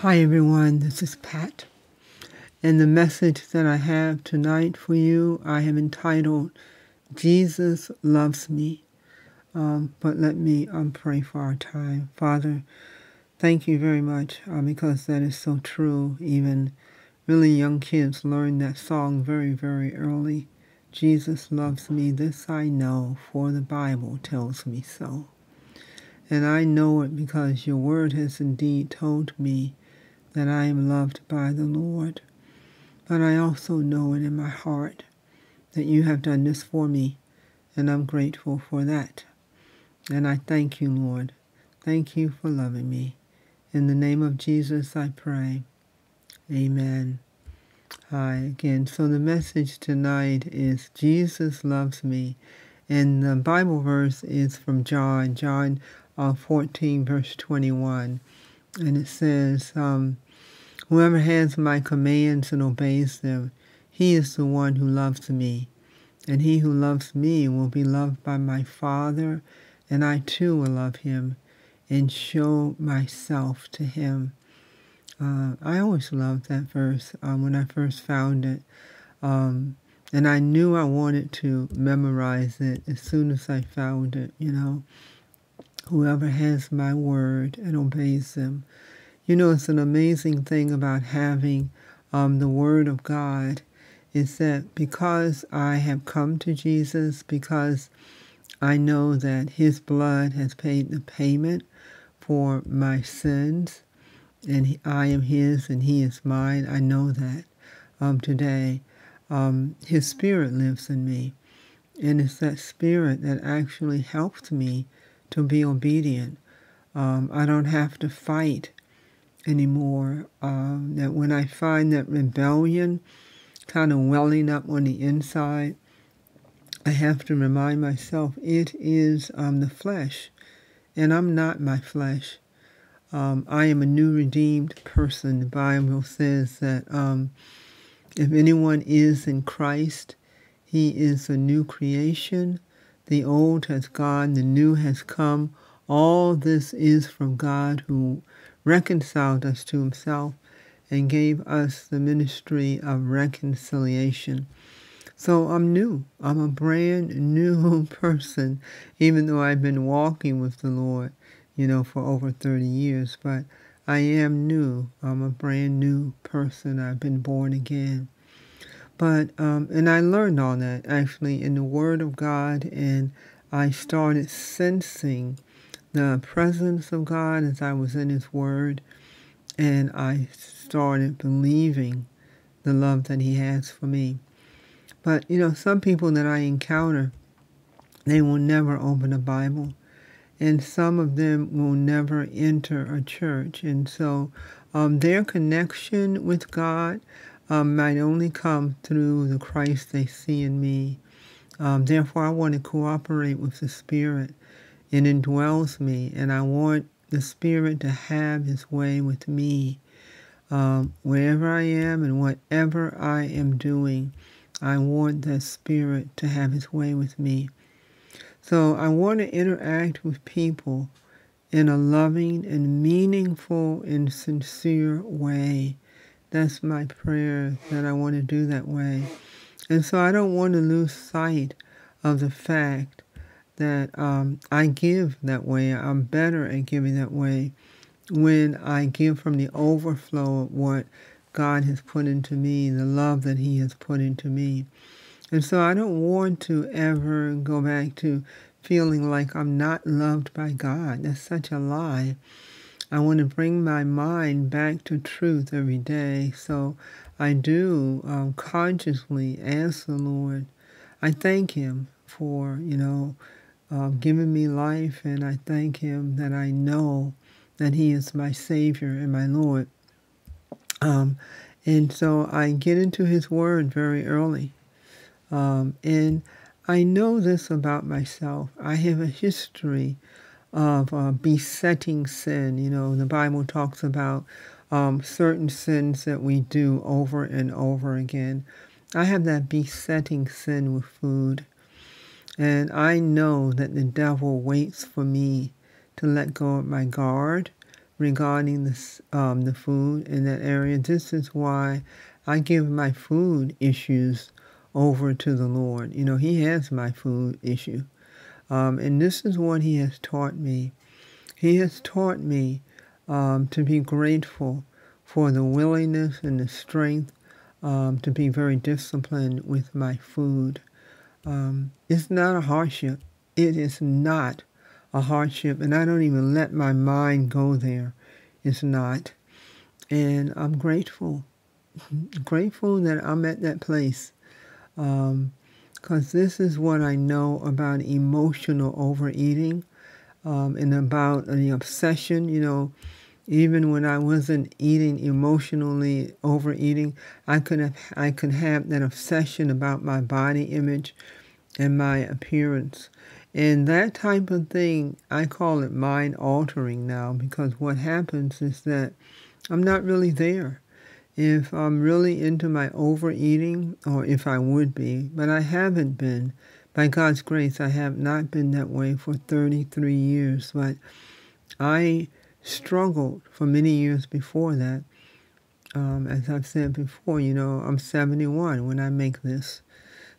Hi, everyone. This is Pat. And the message that I have tonight for you, I have entitled, Jesus Loves Me. Um, but let me um, pray for our time. Father, thank you very much uh, because that is so true. Even really young kids learn that song very, very early. Jesus loves me, this I know, for the Bible tells me so. And I know it because your word has indeed told me that I am loved by the Lord. But I also know it in my heart that you have done this for me, and I'm grateful for that. And I thank you, Lord. Thank you for loving me. In the name of Jesus, I pray. Amen. Hi again. So the message tonight is Jesus loves me. And the Bible verse is from John, John uh, 14, verse 21. And it says, um, Whoever has my commands and obeys them, he is the one who loves me. And he who loves me will be loved by my Father, and I too will love him and show myself to him. Uh, I always loved that verse um, when I first found it. Um, and I knew I wanted to memorize it as soon as I found it, you know. Whoever has my word and obeys them you know, it's an amazing thing about having um, the Word of God is that because I have come to Jesus, because I know that His blood has paid the payment for my sins, and I am His and He is mine, I know that um, today. Um, his Spirit lives in me. And it's that Spirit that actually helps me to be obedient. Um, I don't have to fight anymore. Uh, that when I find that rebellion kind of welling up on the inside, I have to remind myself it is um, the flesh, and I'm not my flesh. Um, I am a new redeemed person. The Bible says that um, if anyone is in Christ, he is a new creation. The old has gone, the new has come. All this is from God who reconciled us to himself and gave us the ministry of reconciliation. So I'm new. I'm a brand new person, even though I've been walking with the Lord, you know, for over 30 years. But I am new. I'm a brand new person. I've been born again. But, um, and I learned all that actually in the Word of God, and I started sensing the presence of God as I was in His Word, and I started believing the love that He has for me. But, you know, some people that I encounter, they will never open a Bible, and some of them will never enter a church. And so um, their connection with God um, might only come through the Christ they see in me. Um, therefore, I want to cooperate with the Spirit it indwells me, and I want the Spirit to have His way with me. Um, wherever I am and whatever I am doing, I want the Spirit to have His way with me. So I want to interact with people in a loving and meaningful and sincere way. That's my prayer that I want to do that way. And so I don't want to lose sight of the fact that um, I give that way. I'm better at giving that way when I give from the overflow of what God has put into me, the love that He has put into me. And so I don't want to ever go back to feeling like I'm not loved by God. That's such a lie. I want to bring my mind back to truth every day. So I do um, consciously ask the Lord. I thank Him for, you know, uh, given me life, and I thank Him that I know that He is my Savior and my Lord. Um, and so I get into His Word very early. Um, and I know this about myself. I have a history of uh, besetting sin. You know, the Bible talks about um, certain sins that we do over and over again. I have that besetting sin with food. And I know that the devil waits for me to let go of my guard, regarding the, um, the food in that area. This is why I give my food issues over to the Lord. You know, He has my food issue. Um, and this is what He has taught me. He has taught me um, to be grateful for the willingness and the strength um, to be very disciplined with my food. Um, it's not a hardship. It is not a hardship, and I don't even let my mind go there. It's not. And I'm grateful. grateful that I'm at that place. Because um, this is what I know about emotional overeating um, and about the obsession, you know, even when I wasn't eating emotionally overeating, I could have I could have that obsession about my body image and my appearance. And that type of thing, I call it mind altering now because what happens is that I'm not really there. If I'm really into my overeating, or if I would be, but I haven't been. By God's grace, I have not been that way for 33 years, but I struggled for many years before that. Um, as I've said before, you know, I'm 71 when I make this.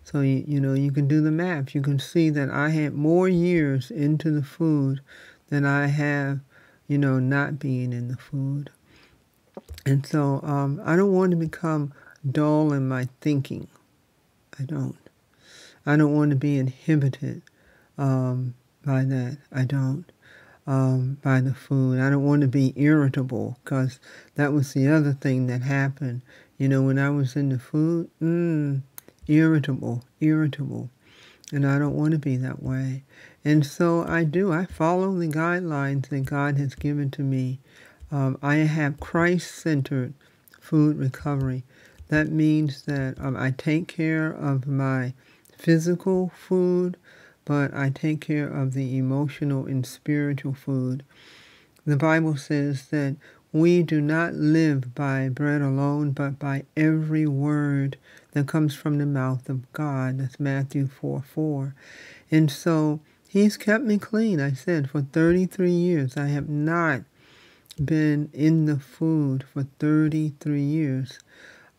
So, you, you know, you can do the math. You can see that I had more years into the food than I have, you know, not being in the food. And so um, I don't want to become dull in my thinking. I don't. I don't want to be inhibited um, by that. I don't um, by the food. I don't want to be irritable because that was the other thing that happened. You know, when I was in the food, mm, irritable, irritable. And I don't want to be that way. And so I do. I follow the guidelines that God has given to me. Um, I have Christ centered food recovery. That means that um, I take care of my physical food, but I take care of the emotional and spiritual food. The Bible says that we do not live by bread alone, but by every word that comes from the mouth of God. That's Matthew 4 4. And so He's kept me clean. I said for 33 years. I have not been in the food for 33 years.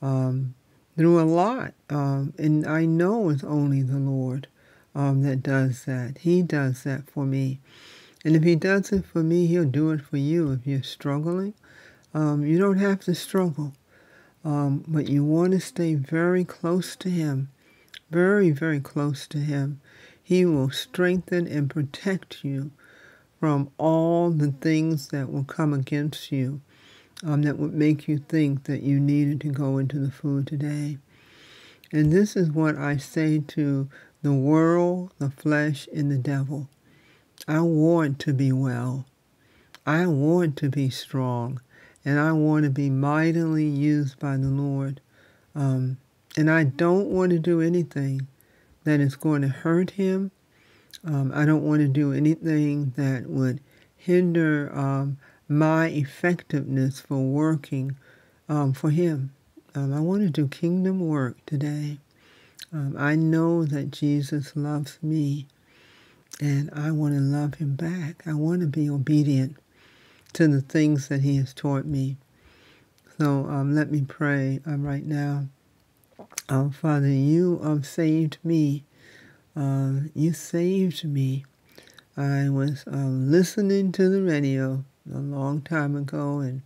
Um, through a lot. Um, and I know it's only the Lord um, that does that. He does that for me. And if He does it for me, He'll do it for you. If you're struggling, um, you don't have to struggle. Um, but you want to stay very close to Him, very, very close to Him. He will strengthen and protect you from all the things that will come against you um, that would make you think that you needed to go into the food today. And this is what I say to the world, the flesh, and the devil. I want to be well. I want to be strong. And I want to be mightily used by the Lord. Um, and I don't want to do anything that is going to hurt him. Um, I don't want to do anything that would hinder um, my effectiveness for working um, for him. Um, I want to do kingdom work today. Um, I know that Jesus loves me and I want to love him back. I want to be obedient to the things that he has taught me. So um, let me pray um, right now. Oh, Father, you um, saved me. Uh, you saved me. I was um, listening to the radio a long time ago and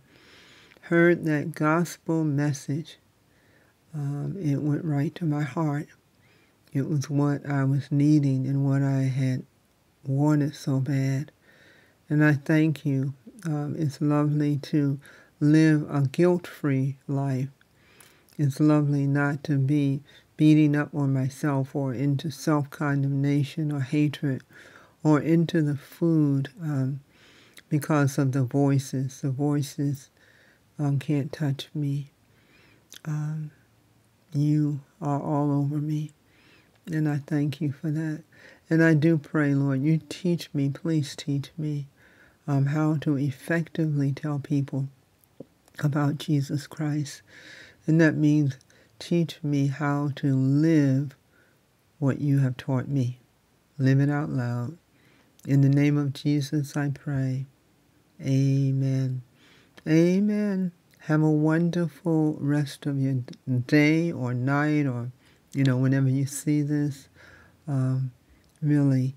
heard that gospel message um, it went right to my heart. It was what I was needing and what I had wanted so bad. And I thank you. Um, it's lovely to live a guilt free life. It's lovely not to be beating up on myself or into self condemnation or hatred or into the food um, because of the voices. The voices um, can't touch me. Um, you are all over me. And I thank you for that. And I do pray, Lord, you teach me, please teach me um, how to effectively tell people about Jesus Christ. And that means teach me how to live what you have taught me. Live it out loud. In the name of Jesus, I pray. Amen. Amen. Have a wonderful rest of your day or night or, you know, whenever you see this. Um, really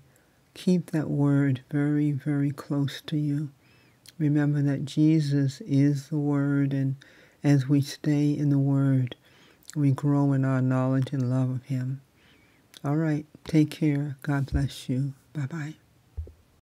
keep that word very, very close to you. Remember that Jesus is the Word, and as we stay in the Word, we grow in our knowledge and love of Him. All right, take care. God bless you. Bye bye.